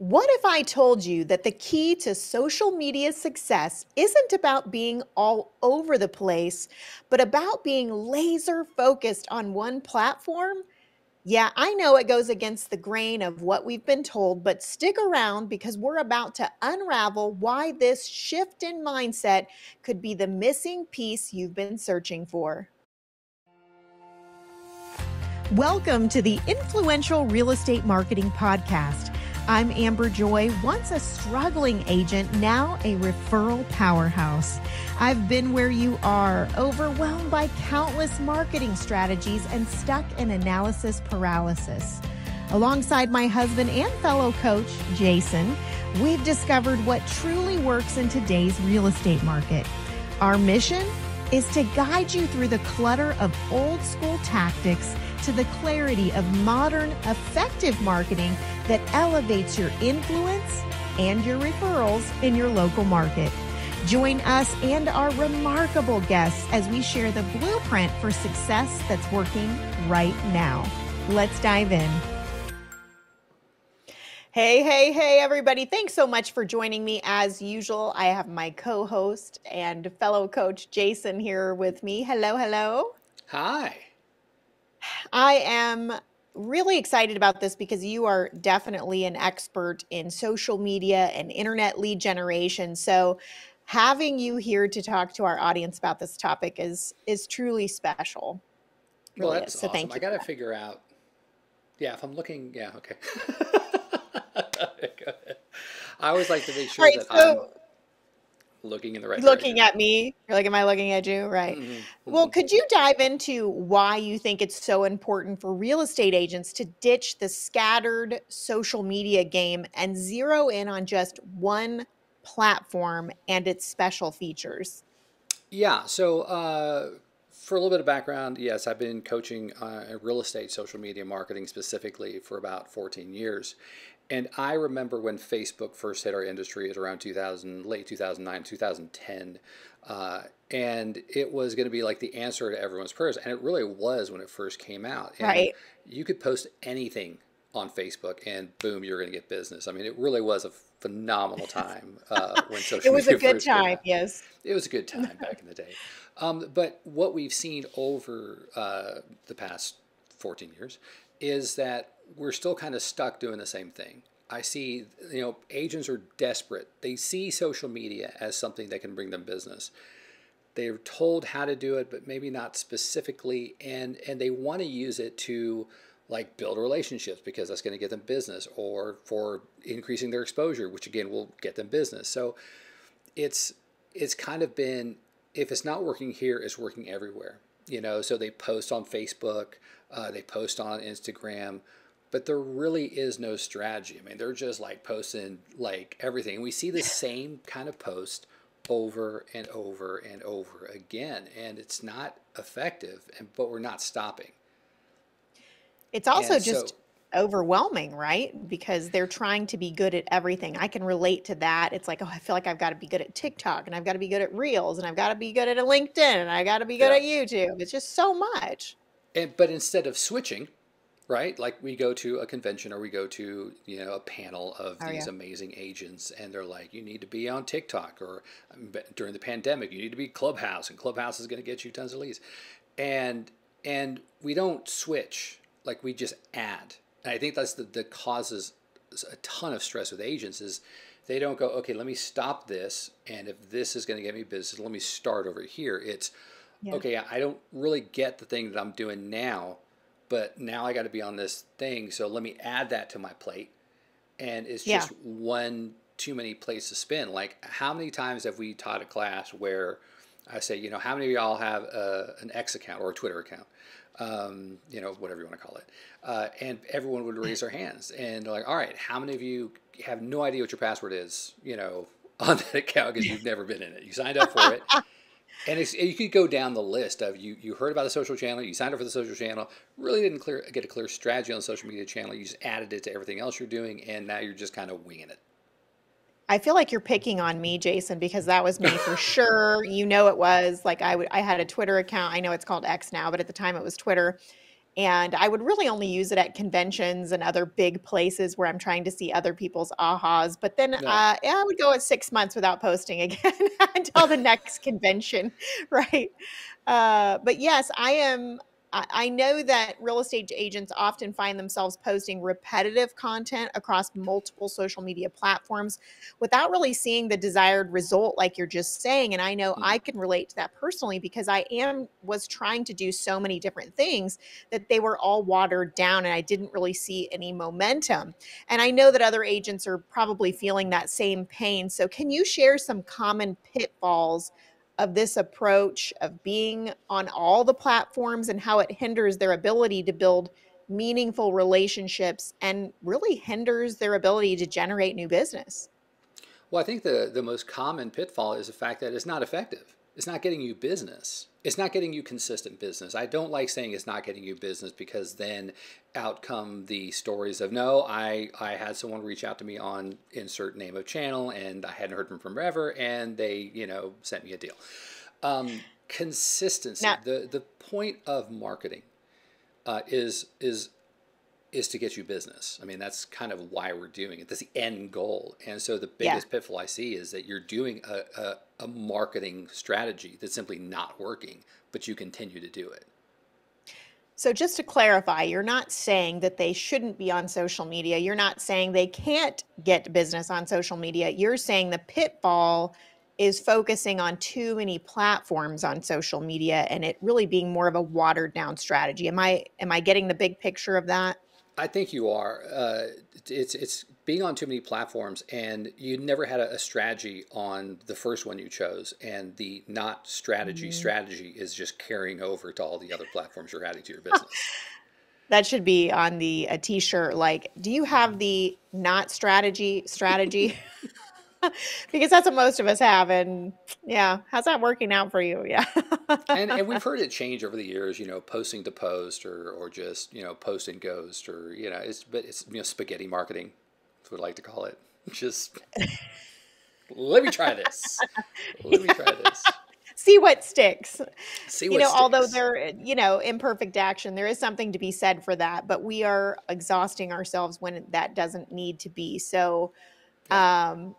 What if I told you that the key to social media success isn't about being all over the place, but about being laser focused on one platform? Yeah, I know it goes against the grain of what we've been told, but stick around because we're about to unravel why this shift in mindset could be the missing piece you've been searching for. Welcome to the Influential Real Estate Marketing Podcast. I'm Amber Joy, once a struggling agent, now a referral powerhouse. I've been where you are, overwhelmed by countless marketing strategies and stuck in analysis paralysis. Alongside my husband and fellow coach, Jason, we've discovered what truly works in today's real estate market. Our mission is to guide you through the clutter of old school tactics to the clarity of modern, effective marketing that elevates your influence and your referrals in your local market. Join us and our remarkable guests as we share the blueprint for success that's working right now. Let's dive in. Hey, hey, hey, everybody. Thanks so much for joining me. As usual, I have my co host and fellow coach, Jason, here with me. Hello, hello. Hi. I am really excited about this because you are definitely an expert in social media and internet lead generation. So having you here to talk to our audience about this topic is is truly special. Really well, that's is. So awesome. thank you. I got to figure out. Yeah, if I'm looking, yeah, okay. I always like to make sure right, that so, I'm looking in the right looking direction. at me you're like am i looking at you right mm-hmm. mm-hmm. well could you dive into why you think it's so important for real estate agents to ditch the scattered social media game and zero in on just one platform and its special features yeah so uh, for a little bit of background yes i've been coaching uh, real estate social media marketing specifically for about 14 years and I remember when Facebook first hit our industry, it was around 2000, late 2009, 2010. Uh, and it was going to be like the answer to everyone's prayers. And it really was when it first came out. And right. You could post anything on Facebook and boom, you're going to get business. I mean, it really was a phenomenal time uh, when social It was a good time, yes. It was a good time back in the day. Um, but what we've seen over uh, the past 14 years is that we're still kind of stuck doing the same thing. I see, you know, agents are desperate. They see social media as something that can bring them business. They're told how to do it, but maybe not specifically, and and they want to use it to like build relationships because that's going to get them business, or for increasing their exposure, which again will get them business. So it's it's kind of been if it's not working here, it's working everywhere. You know, so they post on Facebook, uh, they post on Instagram but there really is no strategy. I mean, they're just like posting like everything. we see the same kind of post over and over and over again, and it's not effective. And but we're not stopping. It's also and just so, overwhelming, right? Because they're trying to be good at everything. I can relate to that. It's like, oh, I feel like I've got to be good at TikTok, and I've got to be good at Reels, and I've got to be good at a LinkedIn, and I got to be good yeah. at YouTube. It's just so much. And but instead of switching right? Like we go to a convention or we go to you know a panel of oh, these yeah. amazing agents, and they're like, you need to be on TikTok or um, during the pandemic, you need to be Clubhouse, and Clubhouse is going to get you tons of leads, and and we don't switch like we just add. And I think that's the the causes a ton of stress with agents is they don't go okay let me stop this and if this is going to get me business let me start over here it's yeah. okay i don't really get the thing that i'm doing now but now I got to be on this thing. So let me add that to my plate. And it's just one too many plates to spin. Like, how many times have we taught a class where I say, you know, how many of y'all have a, an X account or a Twitter account? Um, you know, whatever you want to call it. Uh, and everyone would raise their hands and they're like, all right, how many of you have no idea what your password is, you know, on that account because you've never been in it? You signed up for it. And you could go down the list of you, you heard about the social channel, you signed up for the social channel, really didn't clear, get a clear strategy on the social media channel, you just added it to everything else you're doing, and now you're just kind of winging it. I feel like you're picking on me, Jason, because that was me for sure. You know it was. Like I would I had a Twitter account. I know it's called X now, but at the time it was Twitter. And I would really only use it at conventions and other big places where I'm trying to see other people's ahas. But then yeah. uh, I would go at six months without posting again until the next convention, right? Uh, but yes, I am I know that real estate agents often find themselves posting repetitive content across multiple social media platforms without really seeing the desired result, like you're just saying. And I know mm-hmm. I can relate to that personally because I am was trying to do so many different things that they were all watered down and I didn't really see any momentum. And I know that other agents are probably feeling that same pain. So can you share some common pitfalls? Of this approach of being on all the platforms and how it hinders their ability to build meaningful relationships and really hinders their ability to generate new business. Well, I think the, the most common pitfall is the fact that it's not effective. It's not getting you business. It's not getting you consistent business. I don't like saying it's not getting you business because then out come the stories of no, I, I had someone reach out to me on insert name of channel and I hadn't heard from them forever and they, you know, sent me a deal. Um, consistency. The the point of marketing uh, is is is to get you business. I mean, that's kind of why we're doing it. That's the end goal. And so the biggest yeah. pitfall I see is that you're doing a, a, a, marketing strategy that's simply not working, but you continue to do it. So just to clarify, you're not saying that they shouldn't be on social media. You're not saying they can't get business on social media. You're saying the pitfall is focusing on too many platforms on social media and it really being more of a watered down strategy. Am I am I getting the big picture of that? I think you are. Uh, it's it's being on too many platforms, and you never had a, a, strategy on the first one you chose, and the not strategy mm-hmm. strategy is just carrying over to all the other platforms you're adding to your business. that should be on the a t-shirt. Like, do you have the not strategy strategy? because that's what most of us have. And yeah, how's that working out for you? Yeah. and, and we've heard it change over the years, you know, posting to post or, or just, you know, post and ghost or, you know, it's, but it's, you know, spaghetti marketing, that's what I like to call it. Just let me try this. Let me try this see what sticks. See what you know, sticks. although there, you know, imperfect action, there is something to be said for that. But we are exhausting ourselves when that doesn't need to be. So, um,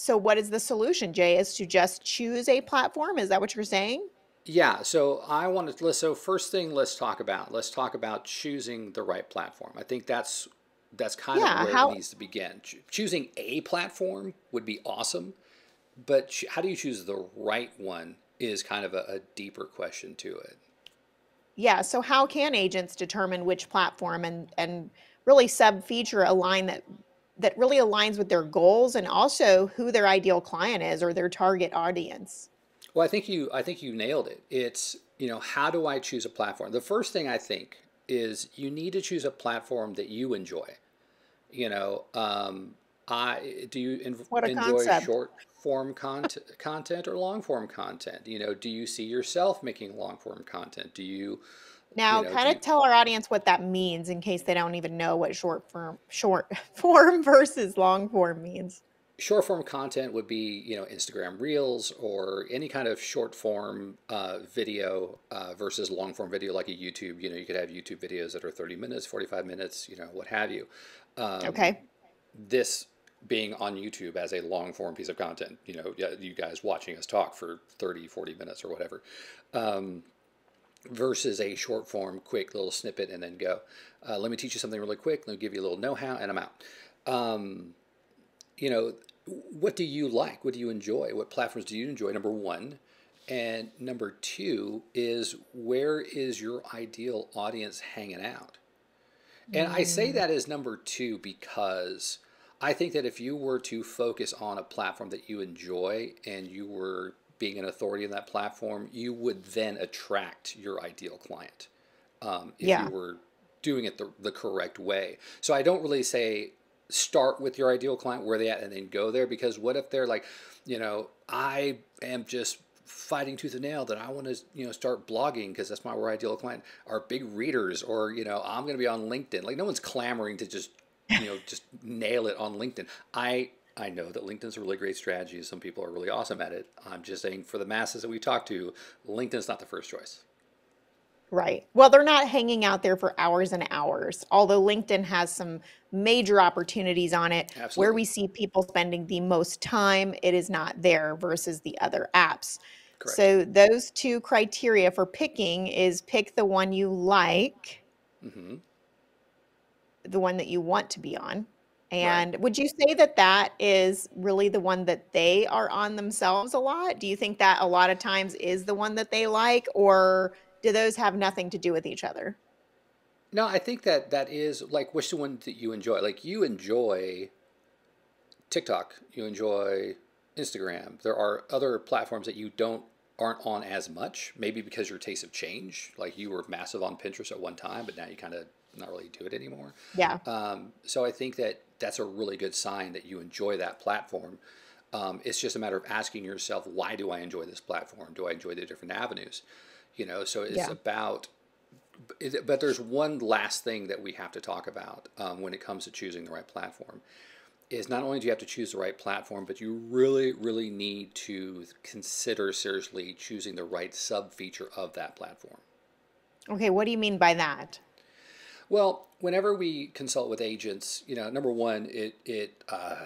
so, what is the solution, Jay? Is to just choose a platform? Is that what you're saying? Yeah. So, I wanted to. So, first thing, let's talk about. Let's talk about choosing the right platform. I think that's that's kind yeah, of where how, it needs to begin. choosing a platform would be awesome, but how do you choose the right one is kind of a, a deeper question to it. Yeah. So, how can agents determine which platform and and really sub feature a line that that really aligns with their goals and also who their ideal client is or their target audience. Well, I think you I think you nailed it. It's, you know, how do I choose a platform? The first thing I think is you need to choose a platform that you enjoy. You know, um, I do you enjoy concept. short form content, content or long form content? You know, do you see yourself making long form content? Do you now, you know, kind of tell our audience what that means in case they don't even know what short form short form versus long form means. Short form content would be, you know, Instagram Reels or any kind of short form uh, video uh, versus long form video like a YouTube. You know, you could have YouTube videos that are 30 minutes, 45 minutes, you know, what have you. Um, okay. This being on YouTube as a long form piece of content, you know, you guys watching us talk for 30, 40 minutes or whatever. Um, versus a short form, quick little snippet and then go. Uh, let me teach you something really quick. Let me give you a little know how and I'm out. Um, you know, what do you like? What do you enjoy? What platforms do you enjoy? Number one. And number two is where is your ideal audience hanging out? And mm. I say mm. that as number two because I think that if you were to focus on a platform that you enjoy and you were being an authority in that platform, you would then attract your ideal client um, if yeah. you were doing it the, the correct way. So I don't really say start with your ideal client where they at and then go there because what if they're like, you know, I am just fighting tooth and nail that I want to, you know, start blogging because that's my where ideal client are big readers or, you know, I'm going to be on LinkedIn. Like no one's clamoring to just, you know, just nail it on LinkedIn. I I know that LinkedIn's a really great strategy. Some people are really awesome at it. I'm just saying for the masses that we talk to, LinkedIn's not the first choice. Right. Well, they're not hanging out there for hours and hours, although LinkedIn has some major opportunities on it Absolutely. where we see people spending the most time. It is not there versus the other apps. Correct. So, those two criteria for picking is pick the one you like, hmm the one that you want to be on. Right. And would you say that that is really the one that they are on themselves a lot? Do you think that a lot of times is the one that they like, or do those have nothing to do with each other? No, I think that that is like which the one that you enjoy. Like you enjoy TikTok, you enjoy Instagram. There are other platforms that you don't aren't on as much, maybe because your tastes have changed. Like you were massive on Pinterest at one time, but now you kind of not really do it anymore. Yeah. Um, so I think that that's a really good sign that you enjoy that platform. Um, it's just a matter of asking yourself, why do I enjoy this platform? Do I enjoy the different avenues? You know, so it's Yeah. about. But there's one last thing that we have to talk about um, when it comes to choosing the right platform. Is not only do you have to choose the right platform, but you really, really need to consider seriously choosing the right sub feature of that platform. Okay, what do you mean by that? Well, whenever we consult with agents, you know, number one, it it uh,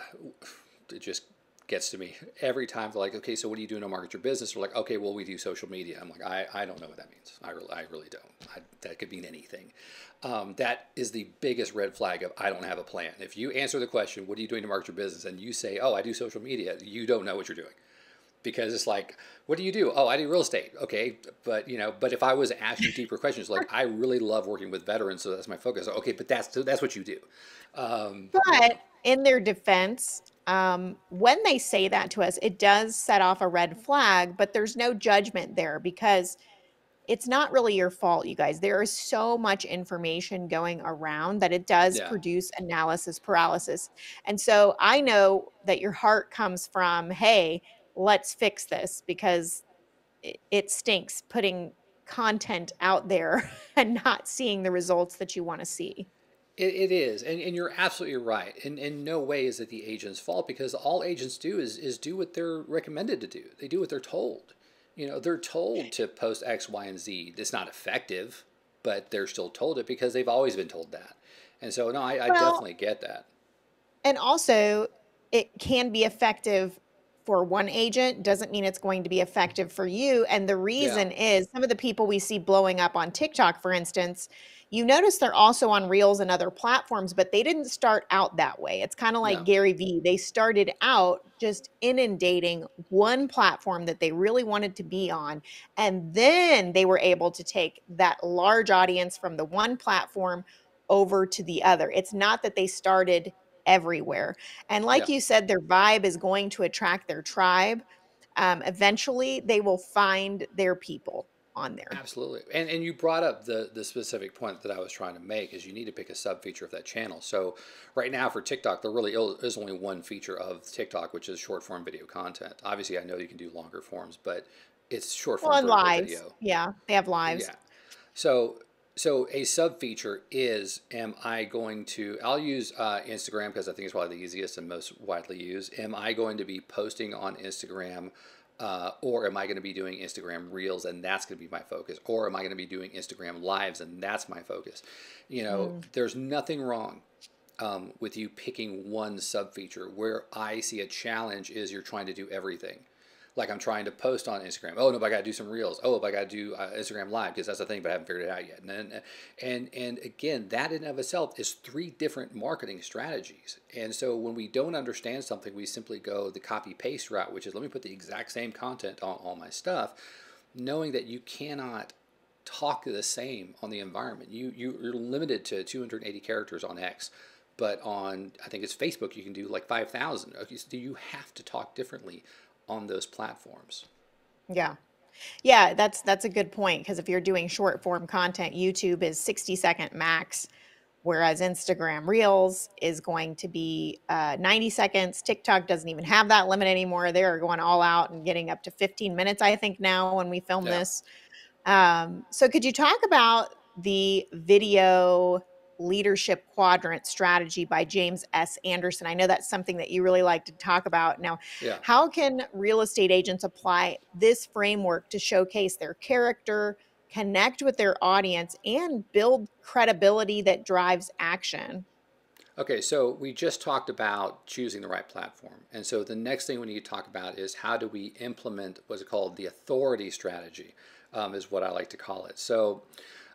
it just gets to me every time. They're like, okay, so what do you do to market your business? They're like, okay, well, we do social media. I'm like, I, I don't know what that means. I really, I really don't. I, that could mean anything. Um, that is the biggest red flag of I don't have a plan. If you answer the question, what are you doing to market your business, and you say, oh, I do social media, you don't know what you're doing because it's like, what do you do? Oh, I do real estate. Okay, but you know, but if I was asking deeper questions, like I really love working with veterans, so that's my focus. Okay, but that's that's what you do. Um, But in their defense, um, when they say that to us, it does set off a red flag, but there's no judgment there because it's not really your fault, you guys. There is so much information going around that it does yeah, produce analysis paralysis. And so I know that your heart comes from, hey, let's fix this because it, it stinks putting content out there and not seeing the results that you want to see. it, it is, and, and you're absolutely right. And in no way is it the agent's fault because all agents do is is do what they're recommended to do. They do what they're told. You know, they're told to post X, Y, and Z. It's not effective, but they're still told it because they've always been told that. And so, no, I, I Well, definitely get that. And also, it can be effective for one agent, doesn't mean it's going to be effective for you. And the Yeah, reason is some of the people we see blowing up on TikTok, for instance, you notice they're also on Reels and other platforms, but they didn't start out that way. It's kind of like no, Gary Vee. They started out just inundating one platform that they really wanted to be on. And then they were able to take that large audience from the one platform over to the other. It's not that they started everywhere. And like yeah. you said, their vibe is going to attract their tribe. Um, eventually, they will find their people on there. Absolutely. And and you brought up the the specific point that I was trying to make is you need to pick a sub feature of that channel. So right now for TikTok, there really is only one feature of TikTok, which is short form video content. Obviously, I know you can do longer forms, but it's short Well, form and vertical lives. video. Yeah, they have lives. Yeah. So so a sub feature is am I going to I'll use uh, Instagram because I think it's probably the easiest and most widely used. Am I going to be posting on Instagram uh, or am I going to be doing Instagram Reels and that's going to be my focus? Or am I going to be doing Instagram Lives and that's my focus? You know, Mm. there's nothing wrong um, with you picking one sub feature. Where I see a challenge is you're trying to do everything. Like I'm trying to post on Instagram. Oh no, but I got to do some reels. Oh, but I got to do uh, Instagram Live because that's the thing, but I haven't figured it out yet. And and and again, that in and of itself is three different marketing strategies. And so when we don't understand something, we simply go the copy paste route, which is let me put the exact same content on all my stuff, knowing that you cannot talk the same on the environment. You you- you're limited to 280 characters on X, but on I think it's Facebook you can do like 5,000. Okay, so you have to talk differently on those platforms. Yeah. Yeah, that's that's a good point because if you're doing short form content, YouTube is 60 second max, whereas Instagram Reels is going to be uh, 90 seconds. TikTok doesn't even have that limit anymore. They're going all out and getting up to 15 minutes, I think, now when we film Yeah. this. Um, so, could you talk about the video leadership quadrant strategy by James S. Anderson? I know that's something that you really like to talk about. Now, Yeah. how can real estate agents apply this framework to showcase their character, connect with their audience and build credibility that drives action? Okay, so we just talked about choosing the right platform. And so the next thing we need to talk about is how do we implement what's called the authority strategy, um, is what I like to call it. So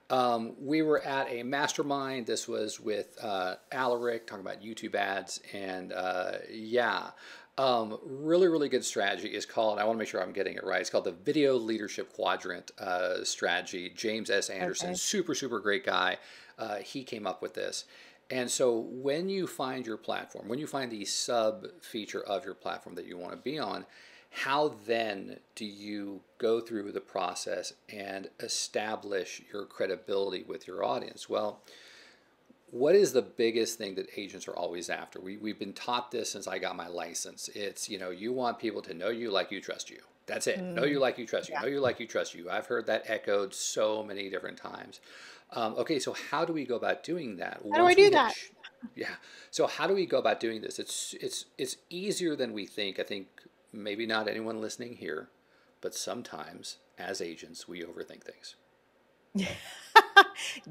um, we were at a mastermind. This was with uh, Alaric talking about YouTube ads. And uh, yeah, um, really, really good strategy is called, I want to make sure I'm getting it right. It's called the Video Leadership Quadrant uh, Strategy. James S. Anderson, okay. super, super great guy. Uh, he came up with this. And so when you find your platform, when you find the sub feature of your platform that you want to be on, how then do you go through the process and establish your credibility with your audience? Well, what is the biggest thing that agents are always after? We, we've been taught this since I got my license. It's, you know, you want people to know you, like you, trust you. That's it. Mm. Know you, like you, trust you. Yeah. Know you, like you, trust you. I've heard that echoed so many different times. Um, okay, so how do we go about doing that? How do I do that? Sh- yeah. So how do we go about doing this? It's it's it's easier than we think. I think maybe not anyone listening here, but sometimes as agents we overthink things.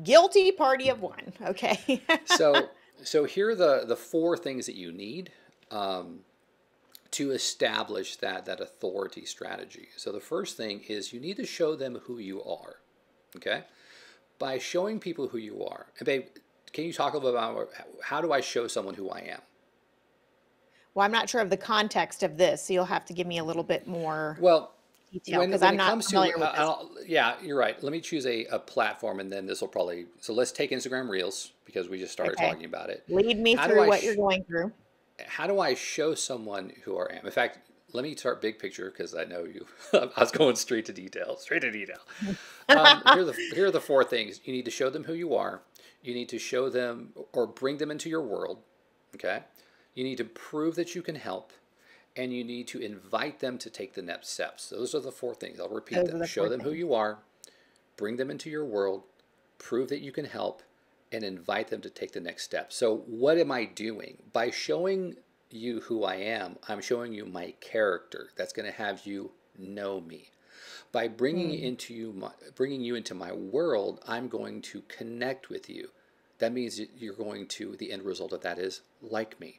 Guilty party of one. Okay. so so here are the the four things that you need um, to establish that that authority strategy. So the first thing is you need to show them who you are. Okay. By showing people who you are, and babe, can you talk a little bit about how do I show someone who I am? Well, I'm not sure of the context of this, so you'll have to give me a little bit more. Well, detail because I'm not familiar to, with uh, yeah, you're right. Let me choose a, a platform, and then this will probably. So let's take Instagram Reels because we just started okay. talking about it. Lead me how through what you're going through. How do I show someone who I am? In fact, let me start big picture because I know you. I was going straight to detail, straight to detail. Um, here, are the, here are the four things you need to show them who you are. You need to show them or bring them into your world. Okay. You need to prove that you can help and you need to invite them to take the next steps. Those are the four things. I'll repeat Those them. The Show them things. who you are, bring them into your world, prove that you can help, and invite them to take the next step. So, what am I doing? By showing you who I am, I'm showing you my character. That's going to have you know me. By bringing mm. into you, my, bringing you into my world, I'm going to connect with you. That means you're going to. The end result of that is like me.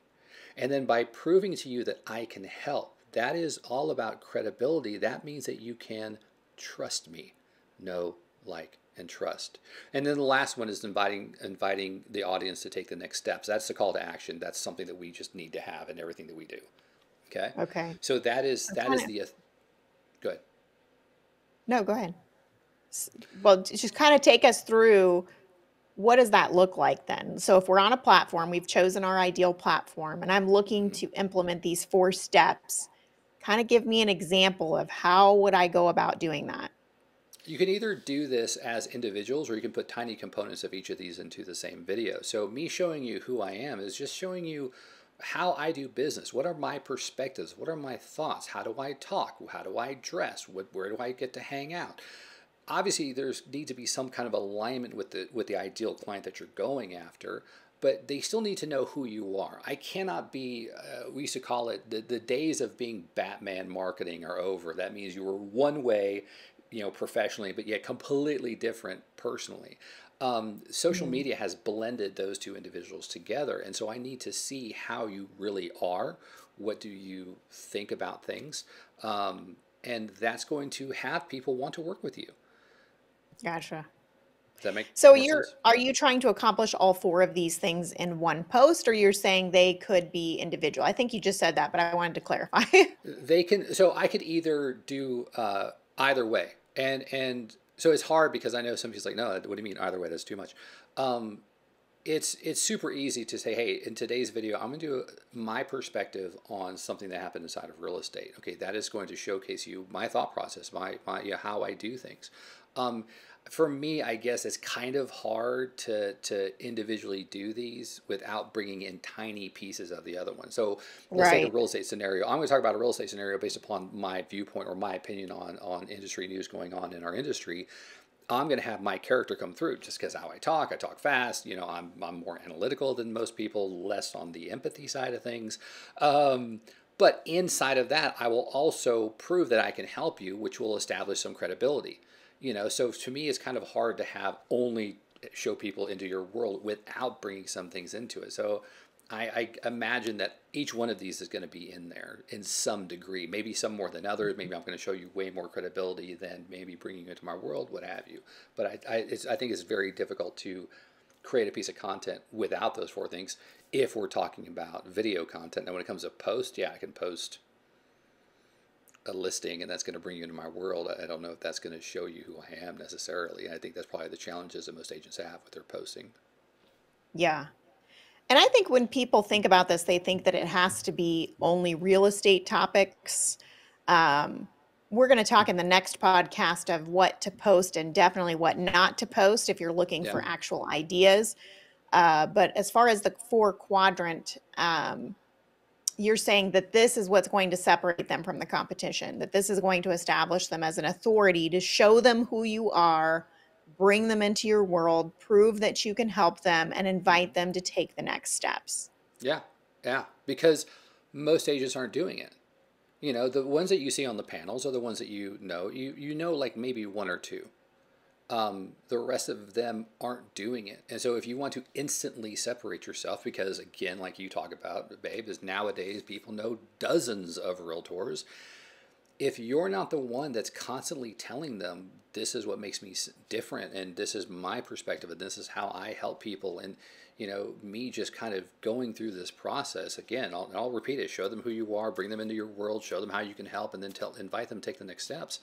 And then by proving to you that I can help, that is all about credibility. That means that you can trust me, know, like, and trust. And then the last one is inviting inviting the audience to take the next steps. That's the call to action. That's something that we just need to have in everything that we do. Okay. Okay. So that is that is the. Good. No, go ahead. Well, just kind of take us through what does that look like then? So if we're on a platform, we've chosen our ideal platform, and I'm looking mm-hmm. to implement these four steps, kind of give me an example of how would I go about doing that? You can either do this as individuals or you can put tiny components of each of these into the same video. So me showing you who I am is just showing you how I do business. What are my perspectives? What are my thoughts? How do I talk? How do I dress? What, where do I get to hang out? Obviously there's need to be some kind of alignment with the with the ideal client that you're going after but they still need to know who you are. I cannot be uh, we used to call it the, the days of being batman marketing are over. That means you were one way you know professionally but yet completely different personally. Um, social mm-hmm. media has blended those two individuals together and so i need to see how you really are what do you think about things um, and that's going to have people want to work with you Gotcha. Does that make So you're sense? are you trying to accomplish all four of these things in one post or you're saying they could be individual? I think you just said that, but I wanted to clarify. they can so I could either do uh, either way. And and so it's hard because I know some people's like, no, what do you mean either way? That's too much. Um, it's it's super easy to say, hey, in today's video, I'm going to do my perspective on something that happened inside of real estate. Okay, that is going to showcase you my thought process, my my you know, how I do things. Um, for me, I guess it's kind of hard to to individually do these without bringing in tiny pieces of the other one. So let's right. take a real estate scenario. I'm going to talk about a real estate scenario based upon my viewpoint or my opinion on on industry news going on in our industry. I'm going to have my character come through just because how I talk. I talk fast. You know, I'm I'm more analytical than most people, less on the empathy side of things. Um, but inside of that, I will also prove that I can help you, which will establish some credibility You know, so to me, it's kind of hard to have only show people into your world without bringing some things into it. So I, I, imagine that each one of these is going to be in there in some degree, maybe some more than others. Maybe I'm going to show you way more credibility than maybe bringing you into my world, what have you. But I, I, I think it's very difficult to create a piece of content without those four things if we're talking about video content. Now, when it comes to post, yeah, I can post a listing and that's going to bring you into my world. I don't know if that's going to show you who I am necessarily. I think that's probably the challenges that most agents have with their posting. Yeah, and I think when people think about this, they think that it has to be only real estate topics. Um, we're going to talk in the next podcast of what to post and definitely what not to post if you're looking yeah. for actual ideas. Uh, but as far as the four quadrant, um, you're saying that this is what's going to separate them from the competition, that this is going to establish them as an authority to show them who you are, bring them into your world, prove that you can help them, and invite them to take the next steps. Yeah, yeah, because most agents aren't doing it. You know, the ones that you see on the panels are the ones that you know. You you know like maybe one or two. Um, the rest of them aren't doing it. And so if you want to instantly separate yourself, because again, like you talk about, babe, is nowadays people know dozens of realtors if you're not the one that's constantly telling them this is what makes me different and this is my perspective and this is how I help people and you know me just kind of going through this process again I'll, I'll repeat it show them who you are bring them into your world show them how you can help and then tell invite them to take the next steps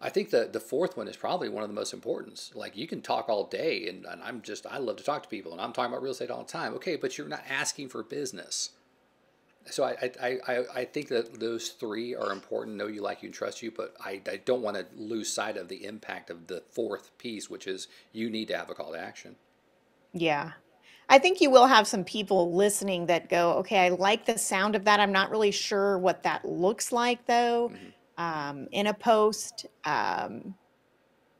I think the the fourth one is probably one of the most important. Like you can talk all day, and, and I'm just I love to talk to people, and I'm talking about real estate all the time. Okay, but you're not asking for business so I, I, I, I think that those three are important know you like you and trust you but I, I don't want to lose sight of the impact of the fourth piece which is you need to have a call to action yeah i think you will have some people listening that go okay i like the sound of that i'm not really sure what that looks like though mm-hmm. Um, in a post um,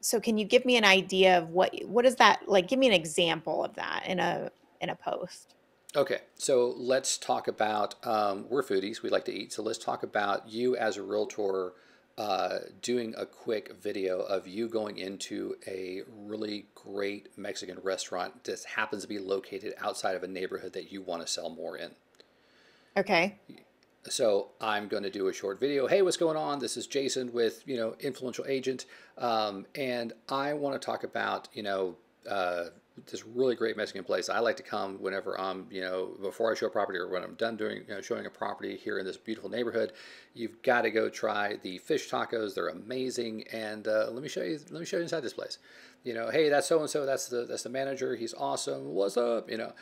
so can you give me an idea of what what is that like give me an example of that in a in a post Okay, so let's talk about um, we're foodies. We like to eat. So let's talk about you as a realtor uh, doing a quick video of you going into a really great Mexican restaurant that happens to be located outside of a neighborhood that you want to sell more in. Okay. So I'm going to do a short video. Hey, what's going on? This is Jason with you know influential agent, um, and I want to talk about you know. Uh, this really great Mexican place. I like to come whenever I'm, you know, before I show a property or when I'm done doing, you know, showing a property here in this beautiful neighborhood. You've got to go try the fish tacos. They're amazing. And uh, let me show you. Let me show you inside this place. You know, hey, that's so and so. That's the that's the manager. He's awesome. What's up? You know,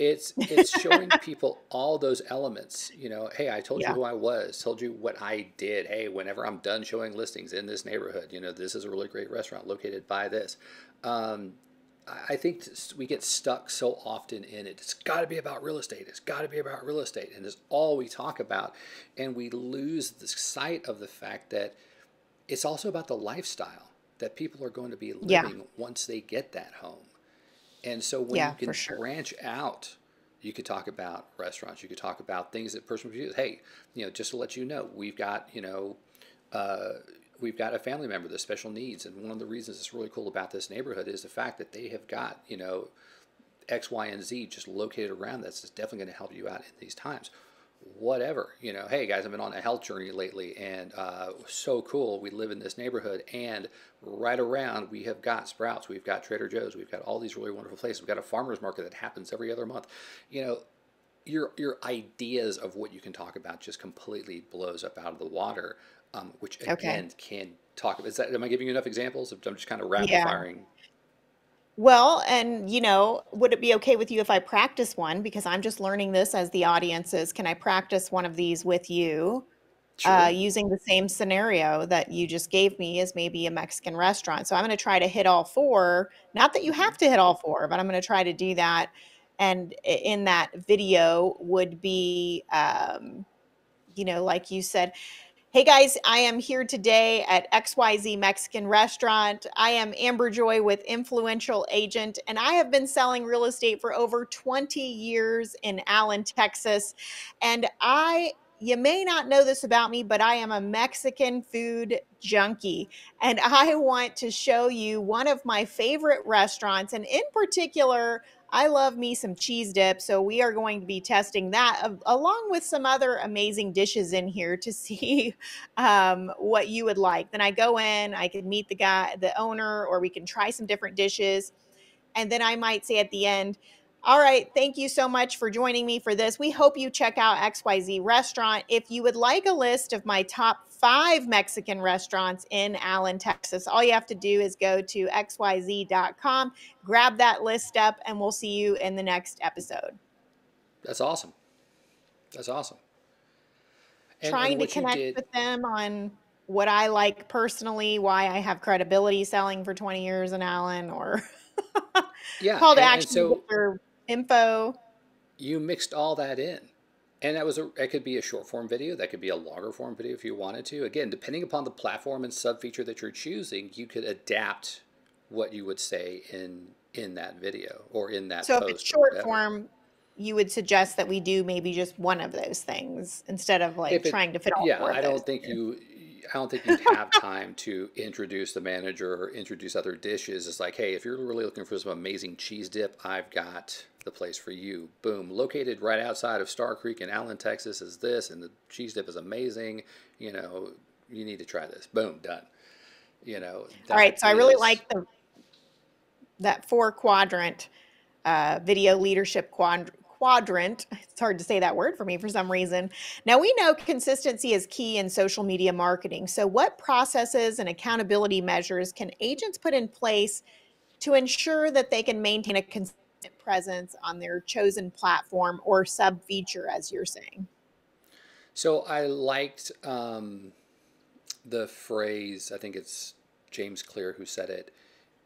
it's it's showing people all those elements. You know, hey, I told yeah. you who I was. Told you what I did. Hey, whenever I'm done showing listings in this neighborhood, you know, this is a really great restaurant located by this. Um, I think we get stuck so often in it. It's got to be about real estate. It's got to be about real estate. And it's all we talk about. And we lose the sight of the fact that it's also about the lifestyle that people are going to be living yeah. once they get that home. And so when yeah, you can sure. branch out, you could talk about restaurants. You could talk about things that person would use. Hey, you know, just to let you know, we've got, you know, uh, we've got a family member with special needs, and one of the reasons it's really cool about this neighborhood is the fact that they have got you know X, Y, and Z just located around. That's definitely going to help you out in these times. Whatever you know, hey guys, I've been on a health journey lately, and uh, so cool. We live in this neighborhood, and right around we have got Sprouts, we've got Trader Joe's, we've got all these really wonderful places. We've got a farmers market that happens every other month. You know, your your ideas of what you can talk about just completely blows up out of the water um, which again okay. can talk. Is that am I giving you enough examples? I'm just kind of rapid yeah. firing. Well, and you know, would it be okay with you if I practice one? Because I'm just learning this as the audience is. Can I practice one of these with you? Sure. Uh, using the same scenario that you just gave me as maybe a Mexican restaurant. So I'm going to try to hit all four. Not that you have mm-hmm. to hit all four, but I'm going to try to do that. And in that video would be, um, you know, like you said, Hey guys, I am here today at XYZ Mexican Restaurant. I am Amber Joy with Influential Agent, and I have been selling real estate for over 20 years in Allen, Texas. And I you may not know this about me, but I am a Mexican food junkie. And I want to show you one of my favorite restaurants. And in particular, I love me some cheese dip. So we are going to be testing that along with some other amazing dishes in here to see um, what you would like. Then I go in, I can meet the guy, the owner, or we can try some different dishes. And then I might say at the end, all right. Thank you so much for joining me for this. We hope you check out XYZ Restaurant. If you would like a list of my top five Mexican restaurants in Allen, Texas, all you have to do is go to xyz.com, grab that list up, and we'll see you in the next episode. That's awesome. That's awesome. And, Trying and to connect did... with them on what I like personally, why I have credibility selling for 20 years in Allen, or yeah, call to action so, info. You mixed all that in. And that was a it could be a short form video, that could be a longer form video if you wanted to. Again, depending upon the platform and sub feature that you're choosing, you could adapt what you would say in in that video or in that so if it's short form you would suggest that we do maybe just one of those things instead of like it, trying to fit all yeah i don't think you I don't think you'd have time to introduce the manager or introduce other dishes. It's like, hey, if you're really looking for some amazing cheese dip, I've got the place for you. Boom. Located right outside of Star Creek in Allen, Texas is this, and the cheese dip is amazing. You know, you need to try this. Boom, done. You know. All right. So is, I really like the that four quadrant uh, video leadership quadrant quadrant. It's hard to say that word for me for some reason. Now, we know consistency is key in social media marketing. So, what processes and accountability measures can agents put in place to ensure that they can maintain a consistent presence on their chosen platform or sub feature, as you're saying? So, I liked um, the phrase, I think it's James Clear who said it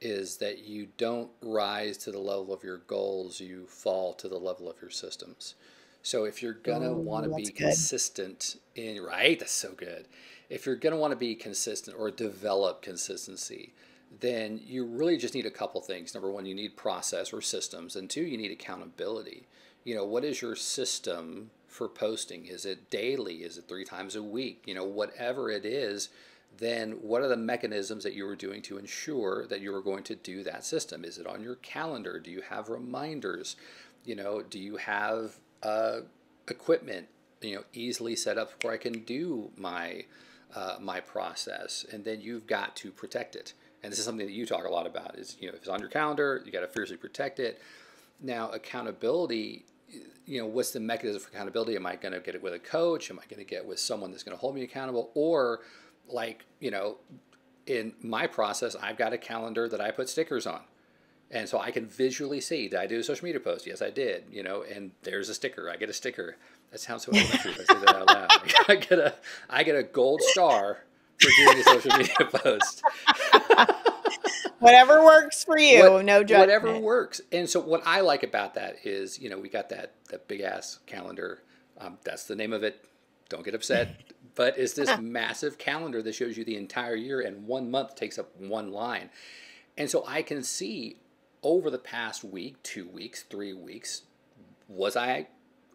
is that you don't rise to the level of your goals, you fall to the level of your systems. So if you're gonna want to be good. consistent in right, that's so good. If you're gonna want to be consistent or develop consistency, then you really just need a couple things. Number one, you need process or systems, and two, you need accountability. You know, what is your system for posting? Is it daily? Is it three times a week? You know, whatever it is, then what are the mechanisms that you were doing to ensure that you were going to do that system? Is it on your calendar? Do you have reminders? You know, do you have uh, equipment, you know, easily set up where I can do my uh, my process? And then you've got to protect it. And this is something that you talk a lot about. Is you know, if it's on your calendar, you got to fiercely protect it. Now, accountability you know, what's the mechanism for accountability? Am I going to get it with a coach? Am I going to get with someone that's going to hold me accountable? Or like, you know, in my process, I've got a calendar that I put stickers on. And so I can visually see, did I do a social media post? Yes, I did, you know, and there's a sticker. I get a sticker. That sounds so elementary if I say that out loud. I get a, I get a gold star for doing a social media post. whatever works for you, what, no judgment. Whatever works. And so what I like about that is, you know, we got that, that big ass calendar. Um, that's the name of it. Don't get upset but it's this massive calendar that shows you the entire year, and one month takes up one line. And so I can see over the past week, two weeks, three weeks, was I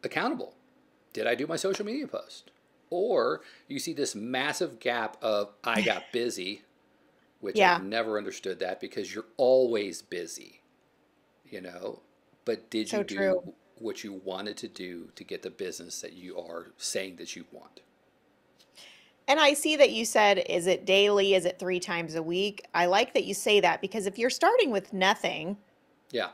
accountable? Did I do my social media post? Or you see this massive gap of I got busy, which yeah. I've never understood that because you're always busy, you know. But did so you do true. what you wanted to do to get the business that you are saying that you want? And I see that you said, is it daily? Is it three times a week? I like that you say that because if you're starting with nothing, yeah,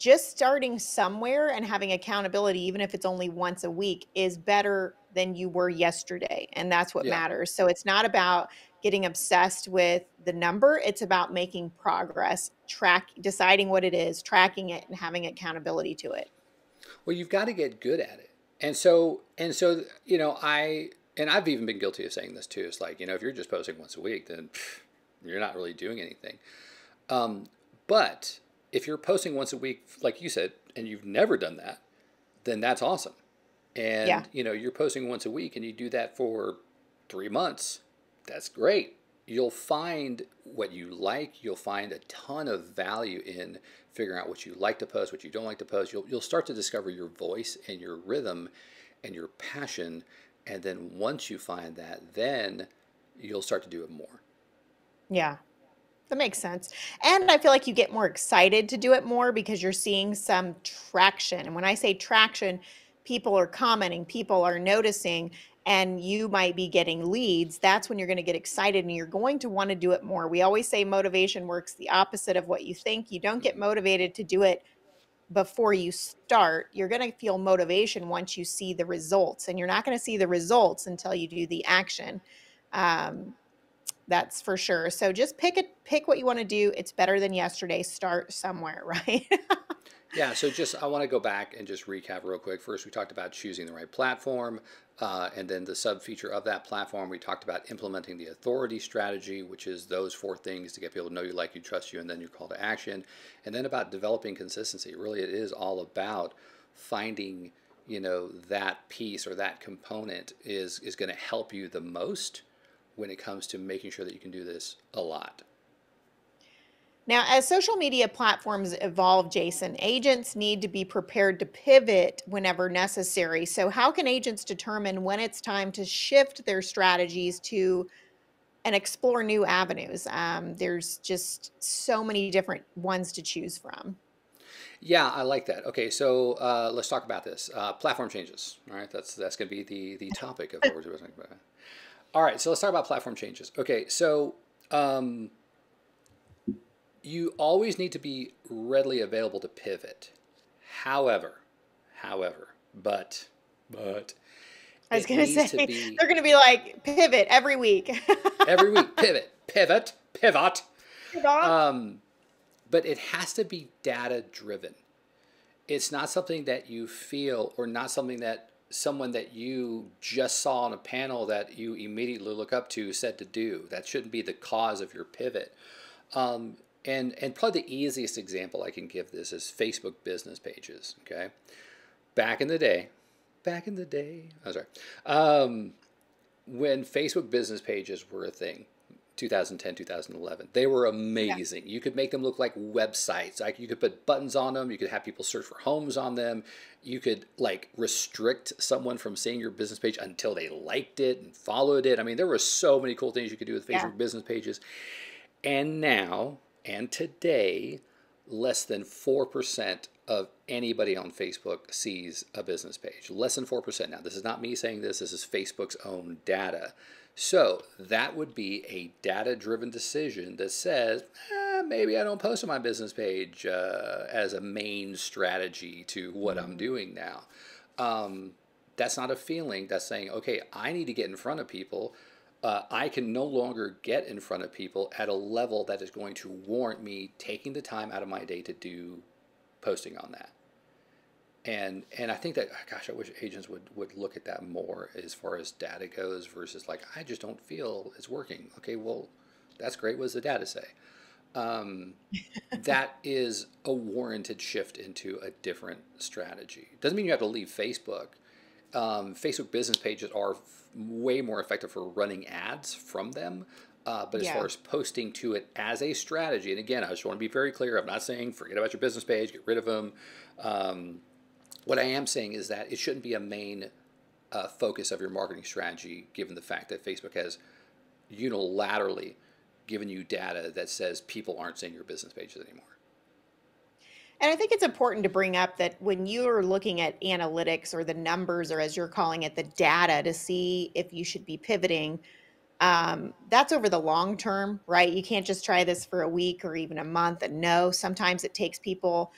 just starting somewhere and having accountability, even if it's only once a week, is better than you were yesterday. And that's what yeah. matters. So it's not about getting obsessed with the number, it's about making progress, track, deciding what it is, tracking it, and having accountability to it. Well, you've got to get good at it. And so, and so, you know, I, and I've even been guilty of saying this too. It's like, you know, if you're just posting once a week, then pff, you're not really doing anything. Um, but if you're posting once a week, like you said, and you've never done that, then that's awesome. And, yeah. you know, you're posting once a week and you do that for three months, that's great. You'll find what you like. You'll find a ton of value in figuring out what you like to post, what you don't like to post. You'll, you'll start to discover your voice and your rhythm and your passion And then once you find that, then you'll start to do it more. Yeah. That makes sense. And I feel like you get more excited to do it more because you're seeing some traction. And when I say traction, people are commenting, people are noticing, and you might be getting leads. That's when you're going to get excited and you're going to want to do it more. We always say motivation works the opposite of what you think. You don't get motivated to do it before you start. You're going to feel motivation once you see the results, and you're not going to see the results until you do the action. Um, that's for sure. So just pick it, pick what you want to do. It's better than yesterday. Start somewhere, right? yeah. So just I want to go back and just recap real quick. First, we talked about choosing the right platform, uh, and then the sub feature of that platform. We talked about implementing the authority strategy, which is those four things to get people to know you, like you, trust you, and then your call to action. And then about developing consistency. Really, it is all about finding you know that piece or that component is is going to help you the most when it comes to making sure that you can do this a lot. Now, as social media platforms evolve, Jason, agents need to be prepared to pivot whenever necessary. So, how can agents determine when it's time to shift their strategies to and explore new avenues? Um, there's just so many different ones to choose from. Yeah, I like that. Okay, so uh, let's talk about this. Uh, platform changes. All right, that's that's going to be the the topic of what we're talking about. All right, so let's talk about platform changes. Okay, so um, you always need to be readily available to pivot. However, however, but, but. I was going to say, be, they're going to be like, pivot every week. every week, pivot, pivot, pivot. pivot. Um, but it has to be data driven. It's not something that you feel or not something that someone that you just saw on a panel that you immediately look up to said to do. That shouldn't be the cause of your pivot. Um, and, and probably the easiest example I can give this is Facebook business pages. Okay. Back in the day, back in the day, oh, sorry, um, when Facebook business pages were a thing, 2010, 2011. They were amazing. Yeah. You could make them look like websites. Like you could put buttons on them. You could have people search for homes on them. You could like restrict someone from seeing your business page until they liked it and followed it. I mean, there were so many cool things you could do with Facebook yeah. business pages. And now and today, less than 4% of anybody on Facebook sees a business page. Less than 4%. Now, this is not me saying this, this is Facebook's own data. So that would be a data driven decision that says, eh, maybe I don't post on my business page uh, as a main strategy to what I'm mm-hmm. doing now. Um, that's not a feeling. That's saying, okay, I need to get in front of people. Uh, I can no longer get in front of people at a level that is going to warrant me taking the time out of my day to do posting on that and and I think that gosh, I wish agents would would look at that more as far as data goes versus like I just don't feel it's working. Okay, well, that's great. What does the data say? Um, that is a warranted shift into a different strategy. Doesn't mean you have to leave Facebook. Um, Facebook business pages are way more effective for running ads from them. Uh, but as yeah. far as posting to it as a strategy, and again, I just want to be very clear. I'm not saying forget about your business page, get rid of them. Um, what I am saying is that it shouldn't be a main uh, focus of your marketing strategy, given the fact that Facebook has unilaterally given you data that says people aren't seeing your business pages anymore. And I think it's important to bring up that when you're looking at analytics or the numbers, or as you're calling it, the data to see if you should be pivoting, um, that's over the long term, right? You can't just try this for a week or even a month and know. Sometimes it takes people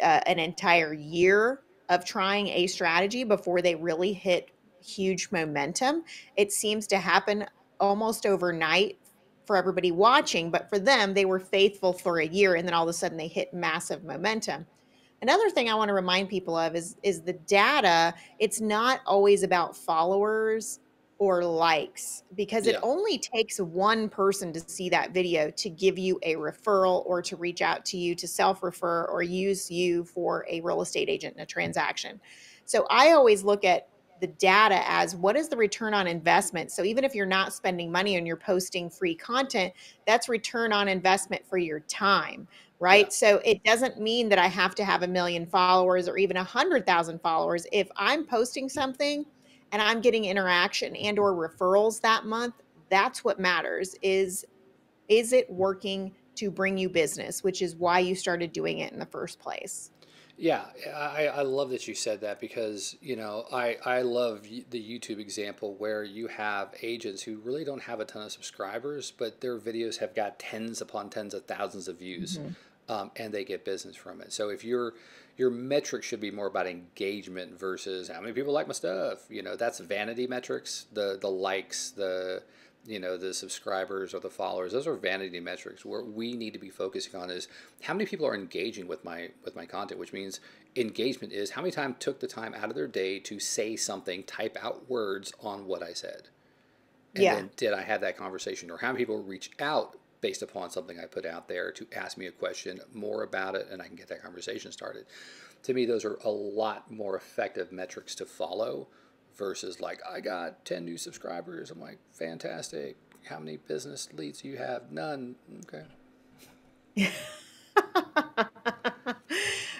uh, an entire year of trying a strategy before they really hit huge momentum. It seems to happen almost overnight for everybody watching, but for them, they were faithful for a year and then all of a sudden they hit massive momentum. Another thing I want to remind people of is is the data, it's not always about followers or likes because yeah. it only takes one person to see that video to give you a referral or to reach out to you to self refer or use you for a real estate agent in a transaction. So I always look at the data as what is the return on investment. So even if you're not spending money and you're posting free content, that's return on investment for your time, right? Yeah. So it doesn't mean that I have to have a million followers or even a hundred thousand followers. If I'm posting something and I'm getting interaction and or referrals that month, that's what matters is is it working to bring you business, which is why you started doing it in the first place. Yeah, I, I love that you said that because, you know, I, I love the YouTube example where you have agents who really don't have a ton of subscribers, but their videos have got tens upon tens of thousands of views mm-hmm. um, and they get business from it. So if your your metric should be more about engagement versus how many people like my stuff. You know, that's vanity metrics, the the likes, the you know the subscribers or the followers those are vanity metrics. What we need to be focusing on is how many people are engaging with my with my content which means engagement is how many times took the time out of their day to say something type out words on what i said. And yeah. then did i have that conversation? Or how many people reach out based upon something i put out there to ask me a question more about it and i can get that conversation started. To me those are a lot more effective metrics to follow versus like I got 10 new subscribers. I'm like, fantastic. How many business leads do you have? None. Okay.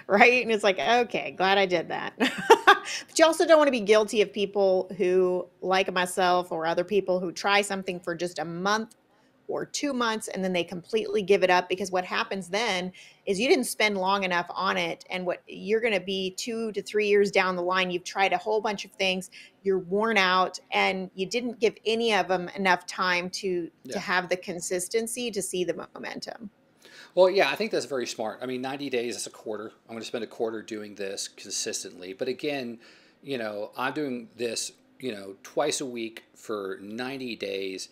right? And it's like, okay, glad I did that. but you also don't want to be guilty of people who, like myself or other people who try something for just a month or two months and then they completely give it up because what happens then is you didn't spend long enough on it and what you're going to be two to three years down the line you've tried a whole bunch of things you're worn out and you didn't give any of them enough time to yeah. to have the consistency to see the momentum well, yeah, I think that's very smart. I mean, 90 days is a quarter. I'm going to spend a quarter doing this consistently. But again, you know, I'm doing this, you know, twice a week for 90 days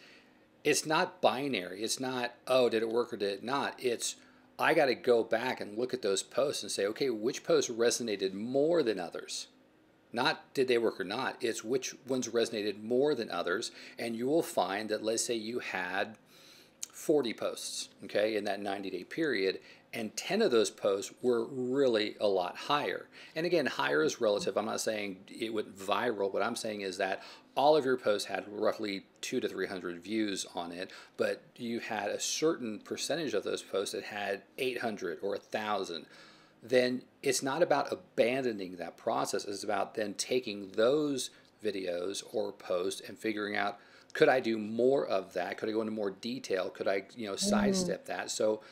it's not binary. It's not, oh, did it work or did it not? It's, I got to go back and look at those posts and say, okay, which posts resonated more than others? Not did they work or not, it's which ones resonated more than others. And you will find that, let's say you had 40 posts, okay, in that 90 day period, and 10 of those posts were really a lot higher. And again, higher is relative. I'm not saying it went viral. What I'm saying is that all of your posts had roughly two to 300 views on it, but you had a certain percentage of those posts that had 800 or 1,000. Then it's not about abandoning that process. It's about then taking those videos or posts and figuring out could I do more of that? Could I go into more detail? Could I, you know, sidestep mm-hmm. that? So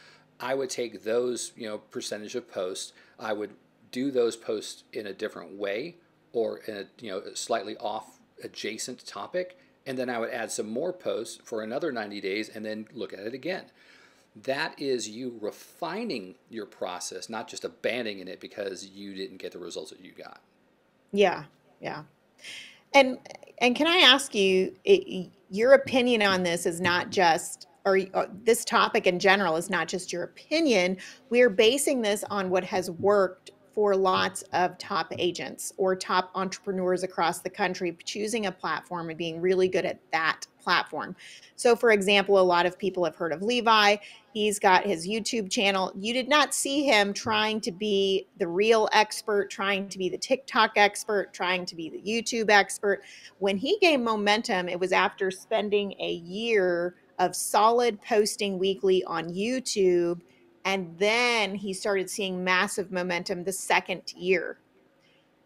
I would take those, you know, percentage of posts, I would do those posts in a different way or in a, you know, slightly off adjacent topic. And then I would add some more posts for another 90 days and then look at it again. That is you refining your process, not just abandoning it because you didn't get the results that you got. Yeah, yeah. And and can I ask you, it, your opinion on this is not just or, or, uh, this topic in general is not just your opinion. We're basing this on what has worked for lots of top agents or top entrepreneurs across the country choosing a platform and being really good at that platform. So, for example, a lot of people have heard of Levi. He's got his YouTube channel. You did not see him trying to be the real expert, trying to be the TikTok expert, trying to be the YouTube expert. When he gained momentum, it was after spending a year of solid posting weekly on YouTube. And then he started seeing massive momentum the second year.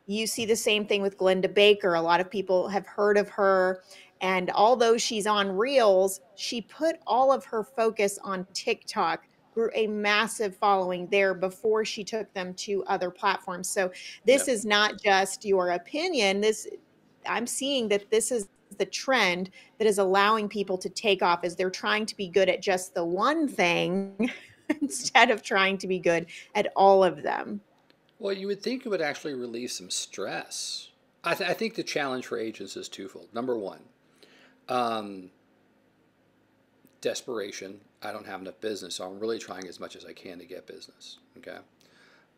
You see the same thing with Glenda Baker. A lot of people have heard of her. And although she's on Reels, she put all of her focus on TikTok, grew a massive following there before she took them to other platforms. So this is not just your opinion. This I'm seeing that this is the trend that is allowing people to take off as they're trying to be good at just the one thing instead of trying to be good at all of them. Well, you would think it would actually relieve some stress. I, th- I think the challenge for agents is twofold. Number one, um, desperation. I don't have enough business, so I'm really trying as much as I can to get business. Okay.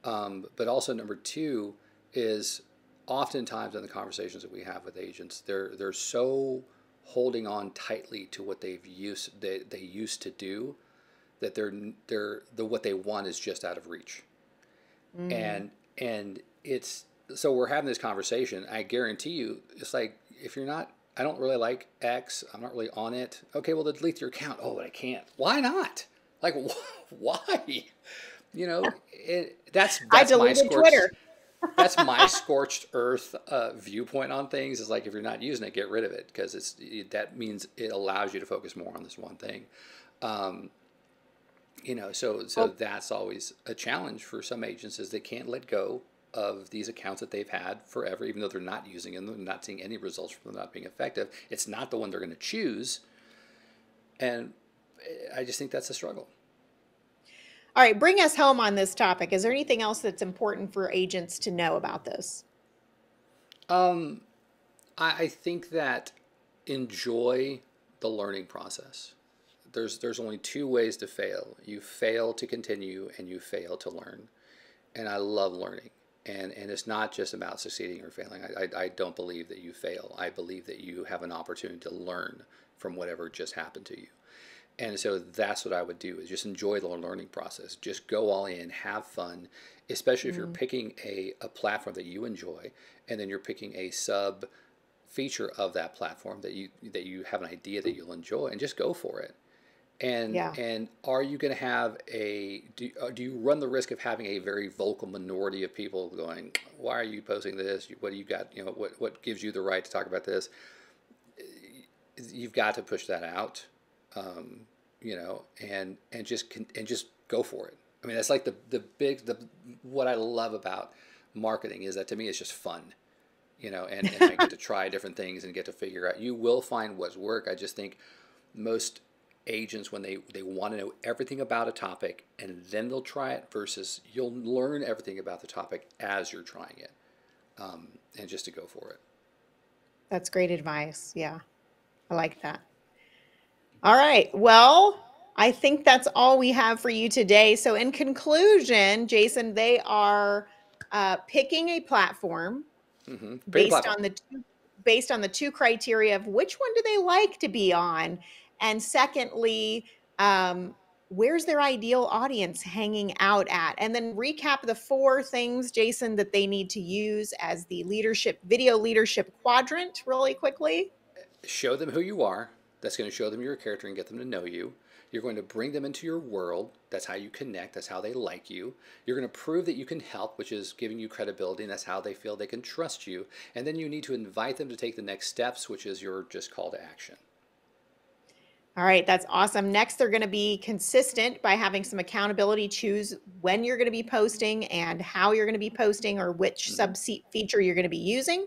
Um, but also, number two is oftentimes in the conversations that we have with agents, they're they're so holding on tightly to what they've used they, they used to do that they're they're the what they want is just out of reach. Mm. And and it's so we're having this conversation. I guarantee you, it's like if you're not, I don't really like X. I'm not really on it. Okay, well, delete your account. Oh, but I can't. Why not? Like, why? You know, it, that's, that's I deleted Twitter. that's my scorched earth uh, viewpoint on things. Is like if you're not using it, get rid of it because it's it, that means it allows you to focus more on this one thing. Um, you know, so so oh. that's always a challenge for some agents is they can't let go of these accounts that they've had forever, even though they're not using them, they're not seeing any results from them not being effective. It's not the one they're going to choose, and I just think that's a struggle. All right, bring us home on this topic. Is there anything else that's important for agents to know about this? Um, I, I think that enjoy the learning process. There's there's only two ways to fail. You fail to continue, and you fail to learn. And I love learning and and it's not just about succeeding or failing. I, I, I, don't believe that you fail. I believe that you have an opportunity to learn from whatever just happened to you. And so that's what I would do is just enjoy the learning process. Just go all in, have fun, especially if mm. you're picking a, a platform that you enjoy and then you're picking a sub feature of that platform that you that you have an idea that you'll enjoy and just go for it. And yeah. and are you going to have a do, uh, do you run the risk of having a very vocal minority of people going, why are you posting this? What do you got? You know, what what gives you the right to talk about this? You've got to push that out um, you know, and and just and just go for it. I mean, that's like the the big the what I love about marketing is that to me it's just fun, you know, and, and I get to try different things and get to figure out. You will find what's work. I just think most agents when they they want to know everything about a topic and then they'll try it versus you'll learn everything about the topic as you're trying it, um, and just to go for it. That's great advice. Yeah, I like that. All right. Well, I think that's all we have for you today. So, in conclusion, Jason, they are uh, picking a platform mm-hmm. based platform. on the two, based on the two criteria of which one do they like to be on, and secondly, um, where's their ideal audience hanging out at, and then recap the four things, Jason, that they need to use as the leadership video leadership quadrant really quickly. Show them who you are that's going to show them your character and get them to know you. You're going to bring them into your world. That's how you connect. That's how they like you. You're going to prove that you can help, which is giving you credibility, and that's how they feel they can trust you. And then you need to invite them to take the next steps, which is your just call to action. All right, that's awesome. Next, they're going to be consistent by having some accountability. Choose when you're going to be posting and how you're going to be posting or which mm-hmm. sub feature you're going to be using.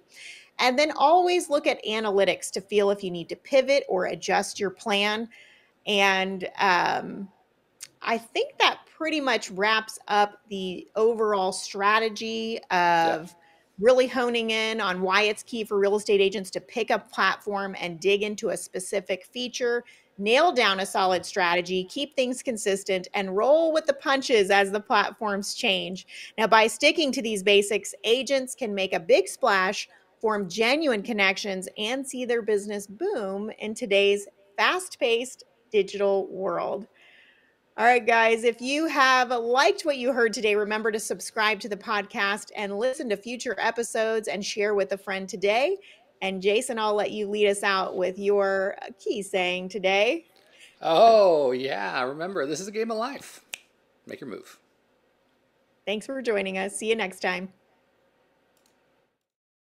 And then always look at analytics to feel if you need to pivot or adjust your plan. And um, I think that pretty much wraps up the overall strategy of yeah. really honing in on why it's key for real estate agents to pick a platform and dig into a specific feature. Nail down a solid strategy, keep things consistent, and roll with the punches as the platforms change. Now, by sticking to these basics, agents can make a big splash form genuine connections, and see their business boom in today's fast paced digital world. All right, guys, if you have liked what you heard today, remember to subscribe to the podcast and listen to future episodes and share with a friend today. And Jason, I'll let you lead us out with your uh, key saying today. Oh, yeah. Remember, this is a game of life. Make your move. Thanks for joining us. See you next time.